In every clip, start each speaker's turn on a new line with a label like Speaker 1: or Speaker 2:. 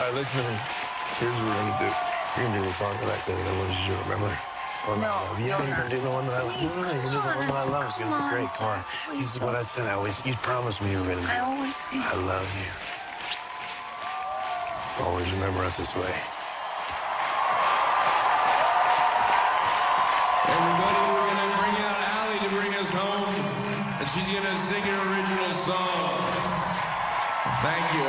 Speaker 1: right, listen to me. Here's what we're gonna do.
Speaker 2: You're gonna do the song that I said that was you, remember? The one that I love. Yeah, no, you're gonna do the one that I love. Please, No, you're gonna do the one that I love. It's gonna Come be great. on, Come on. Please This is what I said. I always, you promised me you were gonna do. I
Speaker 3: always say. I
Speaker 2: love you. Always remember us this way.
Speaker 1: Everybody, we're gonna bring out Allie to bring us home, and she's gonna sing an original song. Thank you.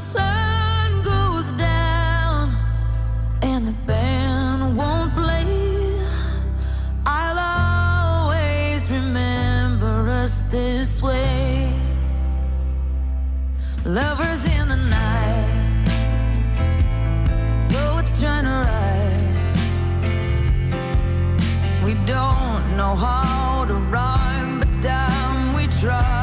Speaker 4: sun goes down and the band won't play, I'll always remember us this way. Lovers in the night, it's trying to ride, we don't know how to rhyme, but damn, we try.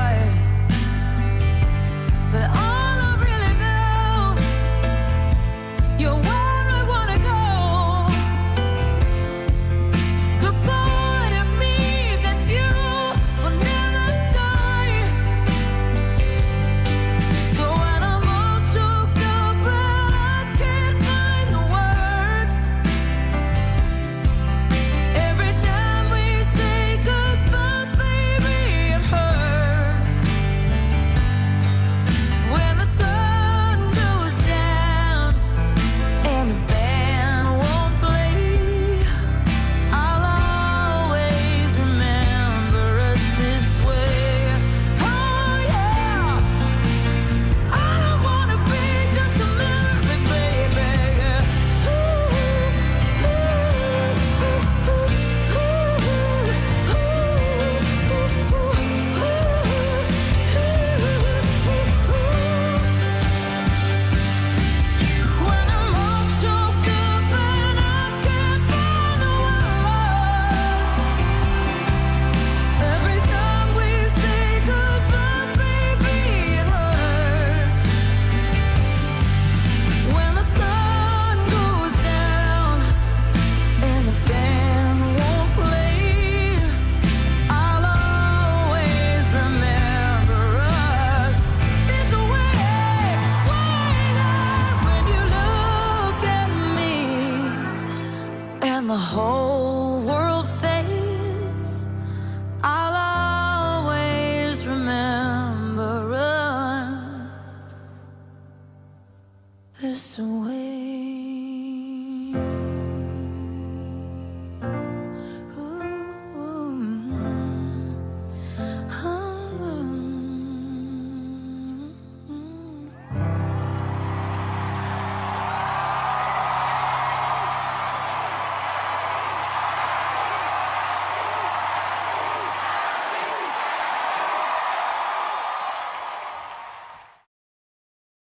Speaker 4: whole world fades, I'll always remember us this way.